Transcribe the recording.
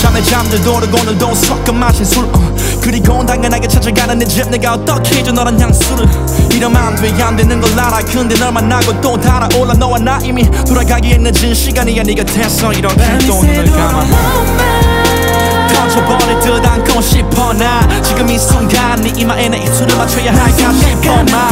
잠에 잠들도록 오늘도 섞어 마신 술 어. 그리고 당연하게 찾아가는 내집 내가 어떻게 해줘 너란 향수를 이러면 안돼안 되는 걸 알아. 근데 널 만나고 또 달아올라. 너와 나 이미 돌아가기에 늦은 시간이야 네 곁에서 이렇게 또 눈을 감아. 터져버릴 듯 안고 싶어 나. 지금 이 순간 네 이마에 내 입술을 맞춰야 할까 싶어 나